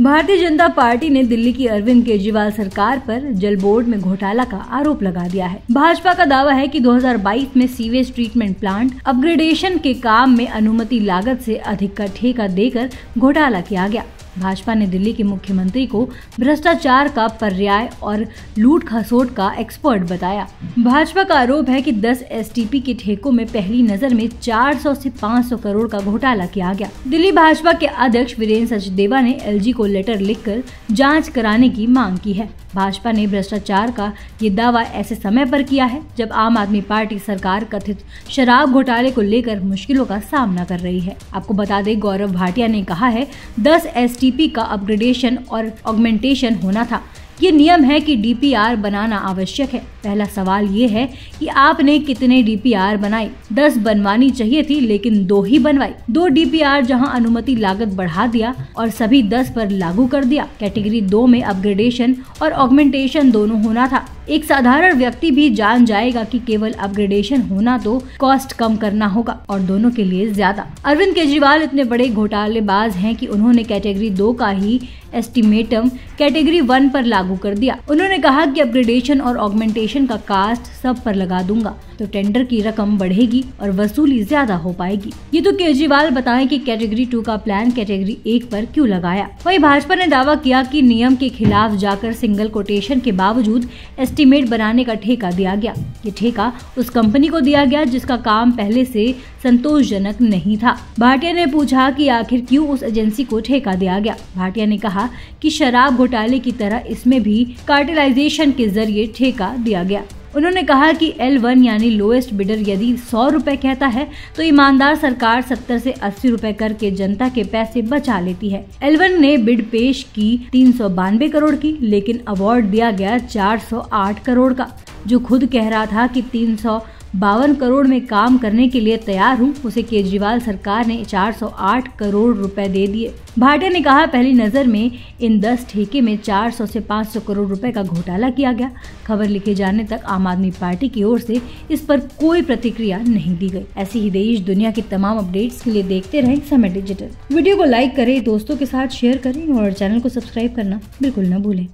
Bharatiya Janata party ने दिल्ली की अरविंद केजरीवाल सरकार पर जल बोर्ड में घोटाला का आरोप लगा दिया है। भाजपा का दावा है कि 2022 में सीवेज ट्रीटमेंट प्लांट अपग्रेडेशन के काम में अनुमति लागत से अधिक का ठेका देकर घोटाला किया गया। भाजपा ने दिल्ली के मुख्यमंत्री को भ्रष्टाचार का पर्याय और लूट खसोट का एक्सपर्ट बताया। भाजपा का आरोप है कि 10 एसटीपी के ठेकों में पहली नज़र में 400 से 500 करोड़ का घोटाला किया गया। दिल्ली भाजपा के अध्यक्ष वीरेंद्र सचदेवा ने एलजी को लेटर लिखकर जाँच कराने की मांग की है। भाजपा ने भ्रष्टाचार का ये दावा ऐसे समय पर किया है जब आम आदमी पार्टी सरकार कथित शराब घोटाले को लेकर मुश्किलों का सामना कर रही है। आपको बता दें, गौरव भाटिया ने कहा है 10 एसटीपी का अपग्रेडेशन और ऑगमेंटेशन होना था। ये नियम है कि डीपीआर बनाना आवश्यक है। पहला सवाल ये है कि आपने कितने डीपीआर बनाए? दस बनवानी चाहिए थी, लेकिन दो ही बनवाई दो डीपीआर जहाँ अनुमति लागत बढ़ा दिया और सभी दस पर लागू कर दिया। कैटेगरी दो में अपग्रेडेशन और ऑगमेंटेशन दोनों होना था। एक साधारण व्यक्ति भी जान जाएगा कि केवल अपग्रेडेशन होना तो कॉस्ट कम करना होगा, और दोनों के लिए ज़्यादा। अरविंद केजरीवाल इतने बड़े घोटालेबाज हैं कि उन्होंने कैटेगरी दो का ही एस्टिमेटम कैटेगरी वन पर लागू कर दिया। उन्होंने कहा कि अपग्रेडेशन और ऑगमेंटेशन का कास्ट सब पर लगा दूँगा तो टेंडर की रकम बढ़ेगी और वसूली ज़्यादा हो पाएगी। ये तो केजरीवाल बताएँ कि कैटेगरी टू का प्लान कैटेगरी एक पर क्यों लगाया? वही भाजपा ने दावा किया कि नियम के खिलाफ जाकर सिंगल कोटेशन के बावजूद एस्टिमेट बनाने का ठेका दिया गया। ये ठेका उस कंपनी को दिया गया जिसका काम पहले से संतोषजनक नहीं था। भाटिया ने पूछा कि आखिर क्यों उस एजेंसी को ठेका दिया गया? भाटिया ने कहा कि शराब घोटाले की तरह इसमें भी कार्टिलाइजेशन के ज़रिए ठेका दिया गया। उन्होंने कहा कि एल वन यानी लोएस्ट बिडर यदि सौ रुपए कहता है तो ईमानदार सरकार सत्तर से अस्सी रुपए करके जनता के पैसे बचा लेती है। एल वन ने बिड पेश की तीन सौ बानवे करोड़ की, लेकिन अवार्ड दिया गया चार सौ आठ करोड़ का, जो खुद कह रहा था कि तीन सौ बावन करोड़ में काम करने के लिए तैयार हूँ, उसे केजरीवाल सरकार ने 408 करोड़ रुपए दे दिए। भाटिया ने कहा, पहली नज़र में इन 10 ठेके में 400 से 500 करोड़ रुपए का घोटाला किया गया। खबर लिखे जाने तक आम आदमी पार्टी की ओर से इस पर कोई प्रतिक्रिया नहीं दी गई। ऐसी ही देश दुनिया की तमाम अपडेट्स के लिए देखते रहे समय डिजिटल। वीडियो को लाइक करें, दोस्तों के साथ शेयर करें और चैनल को सब्सक्राइब करना बिल्कुल न भूलें।